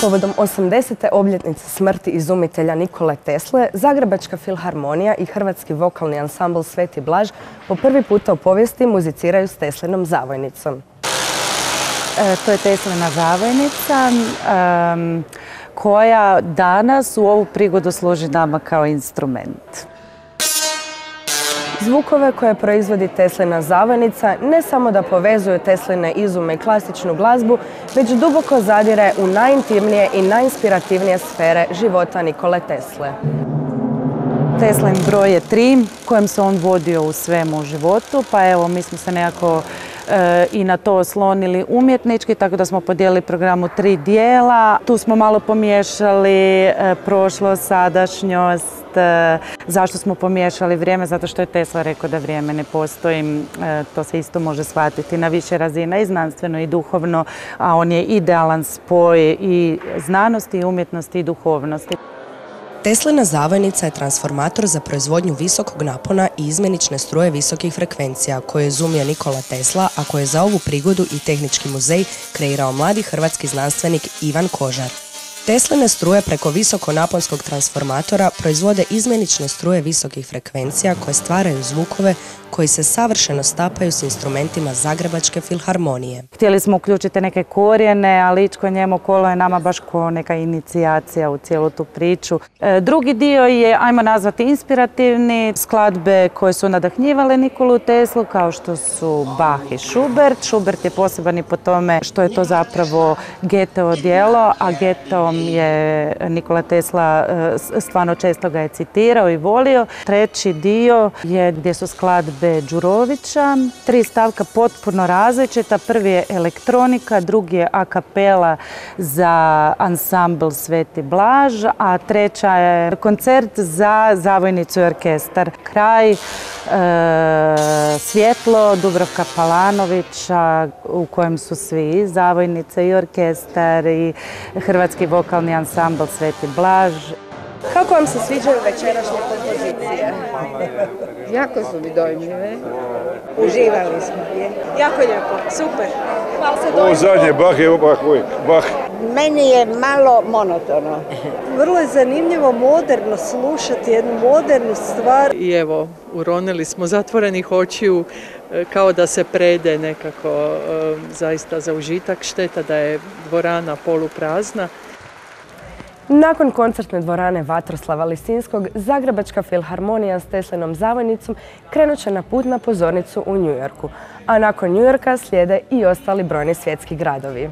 Povodom 80. obljetnice smrti izumitelja Nikole Tesle, Zagrebačka filharmonija i Hrvatski vokalni ansambl Sveti Blaž po prvi puta u povijesti muziciraju s Teslinom zavojnicom. E, to je Teslina zavojnica koja danas u ovu prigodu služi nama kao instrument. Zvukove koje proizvodi Teslina zavojnica ne samo da povezuju Tesline izume i klasičnu glazbu, već duboko zadire u najintimnije i najinspirativnije sfere života Nikole Tesle. Teslin broj je tri, kojem se on vodio u svemu životu, pa evo mi smo se nekako i na to oslonili umjetnički, tako da smo podijelili program u tri dijela. Tu smo malo pomiješali e, prošlost, sadašnjost, e, zašto smo pomiješali vrijeme, zato što je Tesla rekao da vrijeme ne postoji, to se isto može shvatiti na više razina i znanstveno i duhovno, a on je idealan spoj i znanosti i umjetnosti i duhovnosti. Teslina zavojnica je transformator za proizvodnju visokog napona i izmjenične struje visokih frekvencija koje je izumio Nikola Tesla, a koje je za ovu prigodu i tehnički muzej kreirao mladi hrvatski znanstvenik Ivan Kožar. Tesline struje preko visokonaponskog transformatora proizvode izmjenične struje visokih frekvencija koje stvaraju zvukove koji se savršeno stapaju s instrumentima Zagrebačke filharmonije. Htjeli smo uključiti neke korijene, ali ičko njemo kolo je nama baš ko neka inicijacija u cijelu tu priču. E, drugi dio je, ajmo nazvati, inspirativni, skladbe koje su nadahnjivale Nikolu Teslu, kao što su Bach i Schubert. Schubert je poseban i po tome što je to zapravo geteo dijelo, a geteom je Nikola Tesla e, stvarno često ga je citirao i volio. Treći dio je gdje su skladbe Đurovića. Tri stavka potpuno različita. Prvi je elektronika, drugi je a kapela za ansambl Sveti Blaž, a treća je koncert za zavojnicu i orkestar. Kraj e, Svjetlo Dubrovka Palanovića u kojem su svi zavojnice i orkestar i Hrvatski vokalni ansambl Sveti Blaž. Kako vam se sviđaju večerašnje kompozicije? Jako su mi dojmljive. Uživali smo. Jako lijepo, super. Ovo zadnje, Bach je uvijek. Bach. Meni je malo monotono. Vrlo je zanimljivo moderno slušati jednu modernu stvar. I evo, uronili smo zatvorenih očiju e, kao da se prede nekako e, zaista za užitak. Šteta da je dvorana poluprazna. Nakon koncertne dvorane Vatroslava Lisinskog, Zagrebačka filharmonija s Teslinom zavojnicom krenut će na put na pozornicu u Njujorku, a nakon Njujorka slijede i ostali brojni svjetski gradovi.